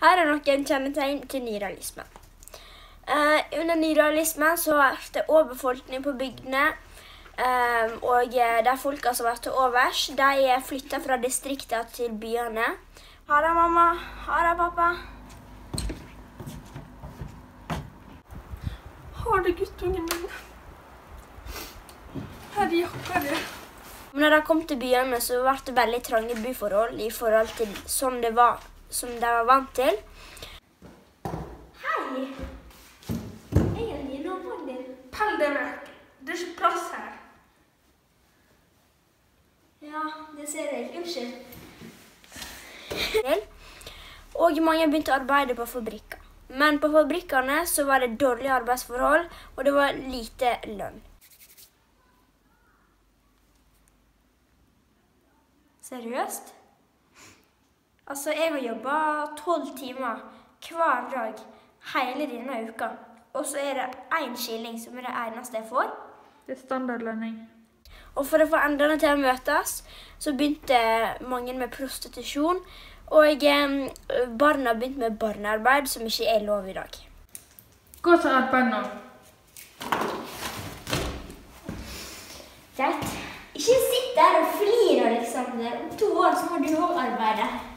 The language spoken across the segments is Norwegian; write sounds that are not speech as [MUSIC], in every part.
Her er noen kjennetegn til nyrealismen. Uh, under nyrealismen så er det overbefolkning på bygdene. Um, og de folka som ble til overs, de flytta fra distriktene til byene. Ha det, mamma. Ha det, pappa. Ha det, guttungen min. Her er jakka di. Når de kom til byene, så ble det veldig trange byforhold i forhold til sånn det var, som de var vant til. Hei! Egentlig naboen din. Pell deg vekk. Det er ikke plass her. Ja, det ser jeg. Unnskyld. Og mange begynte å arbeide på fabrikker. Men på fabrikkene så var det dårlige arbeidsforhold, og det var lite lønn. Seriøst? Altså, jeg har jobba tolv timer hver dag hele denne uka. Og så er det én skilling som er det eneste jeg får. Det er standardlønning. Og for å få endene til å møtes, så begynte mange med prostitusjon. Og barna begynte med barnearbeid, som ikke er lov i dag. Gå til arbeid nå. Greit. Ikke sitt der og flir, Alexander. Om to år så må du òg arbeide.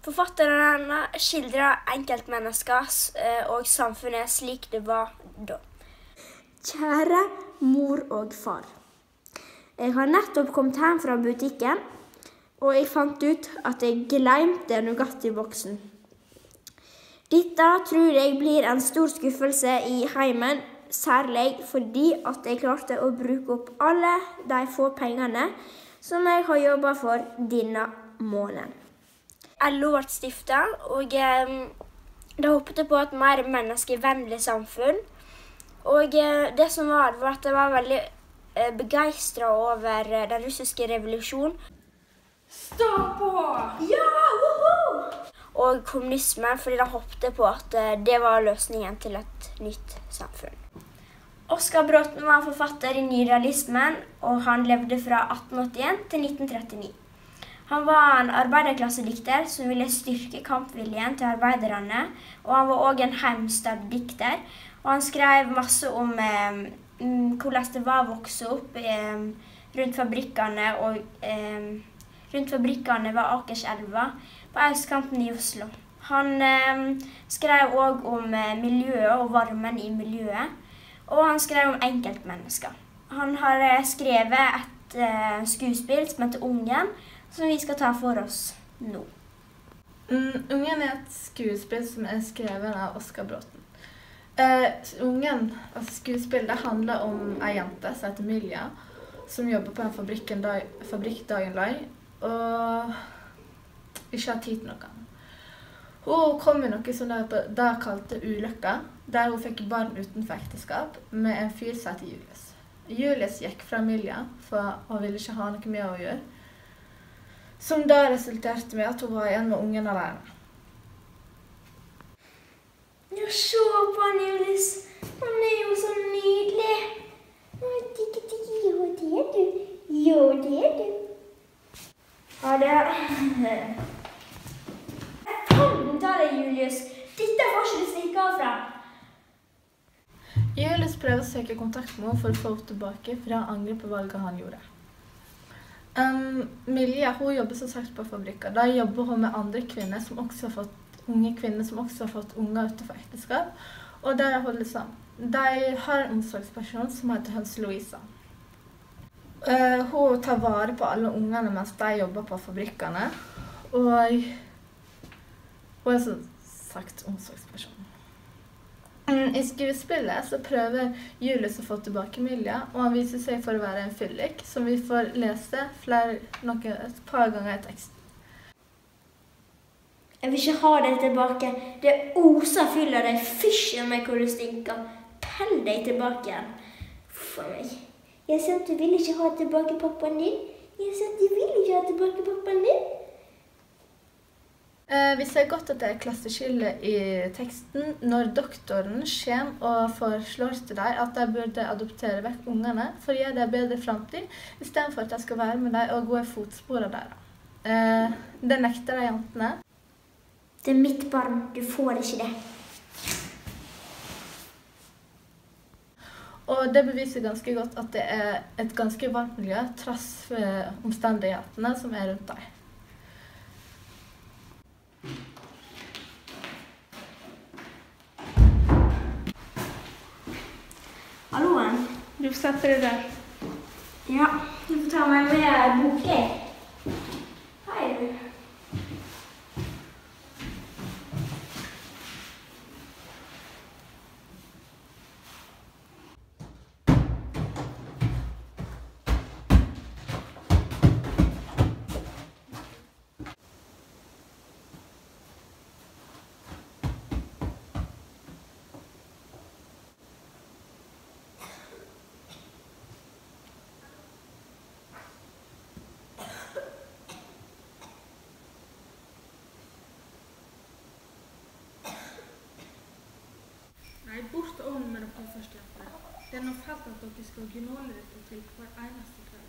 Forfatterne skildrer enkeltmennesker eh, og samfunnet slik det var da. Kjære mor og far. Jeg har nettopp kommet hjem fra butikken, og jeg fant ut at jeg glemte Nugatti-boksen. Dette tror jeg blir en stor skuffelse i heimen, særlig fordi at jeg klarte å bruke opp alle de få pengene som jeg har jobba for denne måneden. LO ble stifta, og eh, det håpte på et mer menneskevennlig samfunn. Og eh, det som var, var at jeg var veldig eh, begeistra over eh, den russiske revolusjonen. Stå på! Ja, woho! Og kommunisme, fordi de håpte på at eh, det var løsningen til et nytt samfunn. Oskar Bråten var forfatter i nyrealismen, og han levde fra 1881 til 1939. Han var en arbeiderklassedikter som ville styrke kampviljen til arbeiderne. Og han var òg en heimstaddikter. Og han skrev masse om eh, hvordan det var å vokse opp eh, rundt fabrikkene og eh, rundt fabrikkene ved Akerselva på østkanten i Oslo. Han eh, skrev òg om eh, miljøet og varmen i miljøet. Og han skrev om enkeltmennesker. Han har eh, skrevet et skuespill som heter Ungen som vi skal ta for oss nå. Mm, ungen er et skuespill som er skrevet av Oskar Bråten. Eh, ungen, altså skuespill, det handler om ei jente som heter Milja, som jobber på en fabrikk, en dag, fabrikk dagen lang, og ikke har tid til noe. Hun kom i noe som de kalte ulykka, der hun fikk barn utenfor ekteskap med en fyr som heter Julius. Julius gikk fra Milja, for hun ville ikke ha noe med henne å gjøre. Som da resulterte med at hun var igjen med ungen alene. Ja, se på han, Julius. Han er jo så nydelig. Jo, det er du. Jo, det er du. Ha det Fanden ta deg, Julius. Dette får ikke du stikke av fra. Julius prøver å søke kontakt med henne for å få henne tilbake, fra angrepet valget han gjorde. Um, Milja hun jobber som sagt på fabrikker. Da jobber hun med andre kvinner som også har fått unge kvinner som også har fått unger utenfor ekteskap. Og der er hun liksom De har en omsorgsperson som heter Høns Louisa. Uh, hun tar vare på alle ungene mens de jobber på fabrikkene. Og hun er som sagt omsorgsperson. Mm, I skuespillet så prøver Julius å få tilbake Milja, og han viser seg for å være en fyllik, som vi får lese flere, noe, et par ganger i teksten. Jeg vil ikke ha deg tilbake. Det oser fyll av deg. Fysj a meg hvor du stinker. Pell deg tilbake igjen. For meg. Jeg sa at du vil ikke ha tilbake pappaen din. Jeg sa at du vil ikke ha tilbake pappaen din. Eh, vi ser godt at det er klasseskille i teksten når doktoren kommer og foreslår til dem at de burde adoptere vekk ungene for å gi dem bedre framtid, istedenfor at de skal være med dem og gå i fotsporene deres. Eh, det nekter de jentene. Det er mitt barn. Du får ikke det. Og det beviser ganske godt at det er et ganske varmt miljø, trass omstendighetene som er rundt deg. Du får sette deg der. Ja, du får ta meg med bok, jeg. Hei, du. Nei, bort til ovnen første. Det er noe fett at dere skal gnåle dere til hver eneste kveld.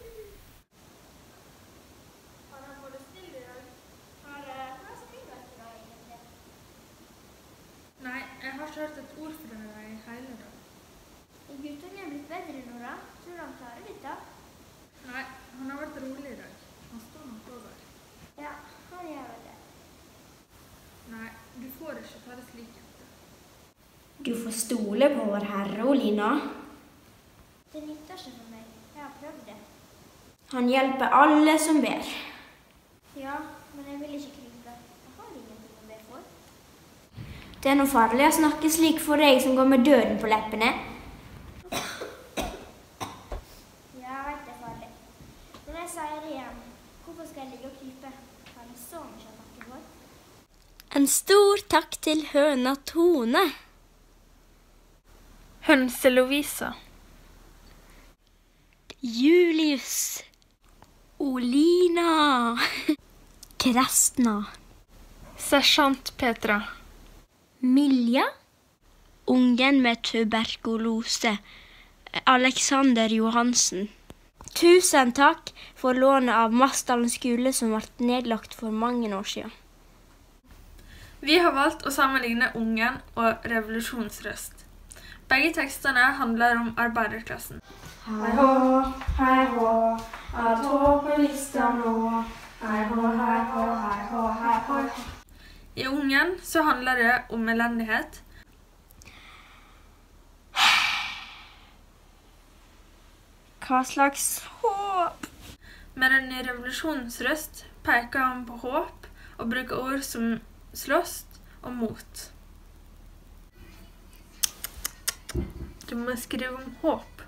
Nei, jeg har ikke hørt et ord fra deg i hele dag. Guttungen er blitt bedre nå, da. Tror du han klarer dette? Nei, han har vært rolig i dag. Han står nok over. Ja, han gjør vel det. Nei, du får ikke ta det slik, jente. Du får stole på vår Herre, Olina. Det nytter ikke for meg. Jeg har prøvd det. Han hjelper alle som ber. Ja, men jeg vil ikke krype. Jeg har ingenting å be for. Det er noe farlig å snakke slik for deg som går med døden på leppene. Ja, jeg vet det er farlig. Men jeg sier det igjen. Hvorfor skal jeg ligge og krype? Har jeg så mye å takke for? En stor takk til høna Tone. Hønse Lovisa. Julius. Olina. Krestna. Sersjant Petra. Milja. Ungen med tuberkulose. Alexander Johansen. Tusen takk for lånet av Massdalen skole, som ble nedlagt for mange år siden. Vi har valgt å sammenligne Ungen og Revolusjonsrøst. Begge tekstene handler om arbeiderklassen. Hei hå, hei hå, håpet lista nå. Hei hå, hei hå, hei hå, hei hå. I Ungen så handler det om elendighet. Hva slags håp? Men i Revolusjonsrøst peker han på håp og bruker ord som slåss og mot. Du må skrive om håp.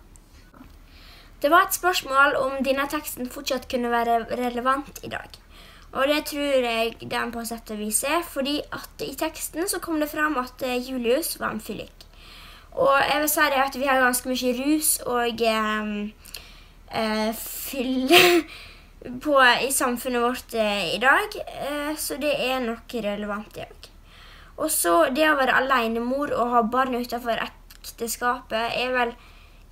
Det var et spørsmål om denne teksten fortsatt kunne være relevant i dag. Og det tror jeg den på sett og vis er, fordi at i teksten så kom det fram at eh, Julius var en fyllik. Og jeg vil si at vi har ganske mye rus og eh, eh, fylle [LAUGHS] på, i samfunnet vårt eh, i dag, eh, så det er nok relevant i dag. Og så det å være alenemor og ha barn utenfor ekteskapet er vel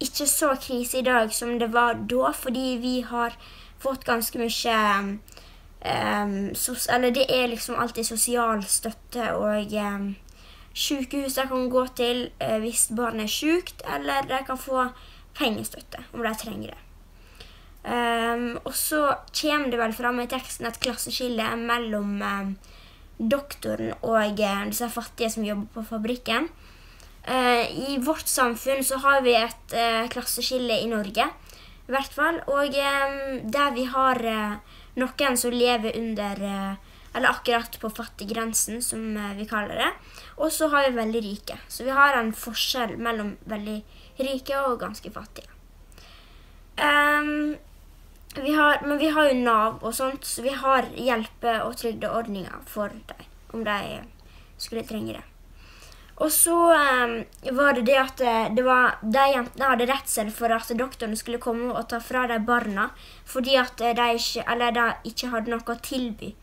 ikke så krise i dag som det var da, fordi vi har fått ganske mye um, sos Eller det er liksom alltid sosial støtte og um, sykehus de kan gå til uh, hvis barnet er sykt, eller de kan få pengestøtte om de trenger det. Um, og så kommer det vel fram i teksten et klasseskille mellom um, doktoren og uh, disse fattige som jobber på fabrikken. Uh, I vårt samfunn så har vi et uh, klasseskille i Norge, i hvert fall. Og um, der vi har noen som lever under Eller akkurat på fattiggrensen, som vi kaller det. Og så har vi veldig rike. Så vi har en forskjell mellom veldig rike og ganske fattige. Um, vi har, men vi har jo Nav og sånt, så vi har hjelpe- og trygdeordninger for dem om de skulle trenge det. Og så um, var det det at det var, de jentene hadde redsel for at doktoren skulle komme og ta fra dem barna fordi at de ikke, eller de ikke hadde noe å tilby.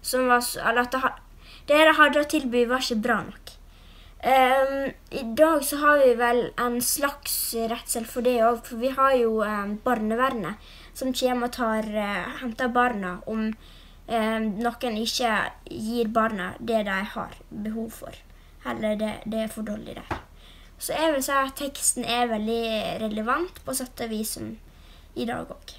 Som var, eller at det de hadde å tilby, var ikke bra nok. Um, I dag så har vi vel en slags redsel for det òg, for vi har jo um, barnevernet som kommer og tar, uh, henter barna om eh, noen ikke gir barna det de har behov for. Eller det, det er for dårlig der. Så jeg vil si at teksten er veldig relevant på sett og vis som i dag òg.